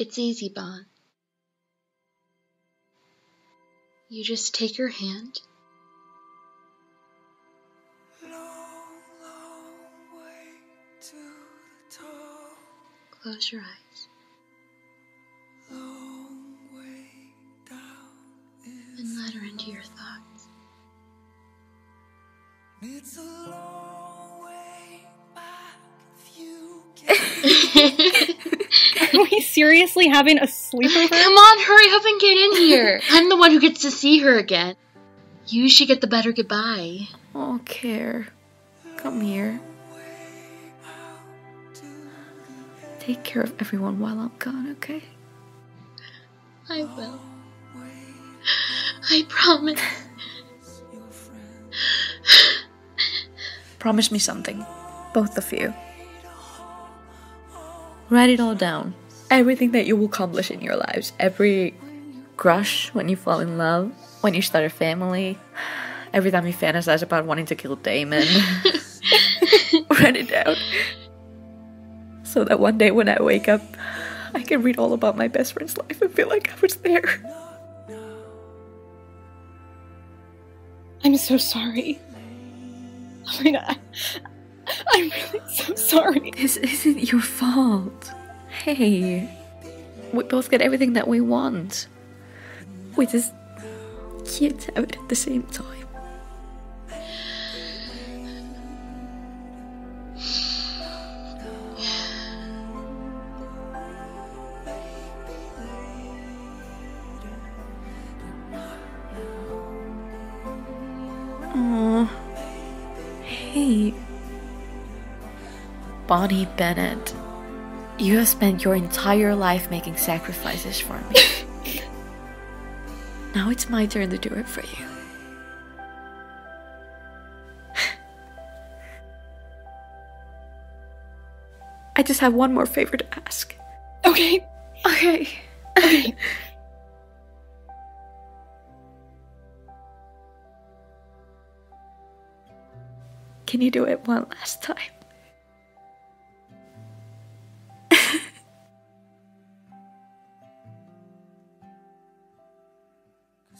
It's easy, Bon. You just take your hand. Close your eyes. And let her into your thoughts. It's a long way back if you we seriously having a sleepover? Come on, hurry up and get in here. I'm the one who gets to see her again. You should get the better goodbye. Oh, Care. Come here. Take care of everyone while I'm gone, okay? I will. I promise. Promise me something. Both of you. Write it all down. Everything that you will accomplish in your lives. Every crush when you fall in love, when you start a family, every time you fantasize about wanting to kill Damon. Write it down. So that one day when I wake up, I can read all about my best friend's life and feel like I was there. I'm so sorry. Oh my god. I'm really so sorry. This isn't your fault. Hey, we both get everything that we want. We just can't at the same time. Hey. Bonnie Bennett. You have spent your entire life making sacrifices for me. now it's my turn to do it for you. I just have one more favor to ask. Okay. Okay. Okay. Can you do it one last time?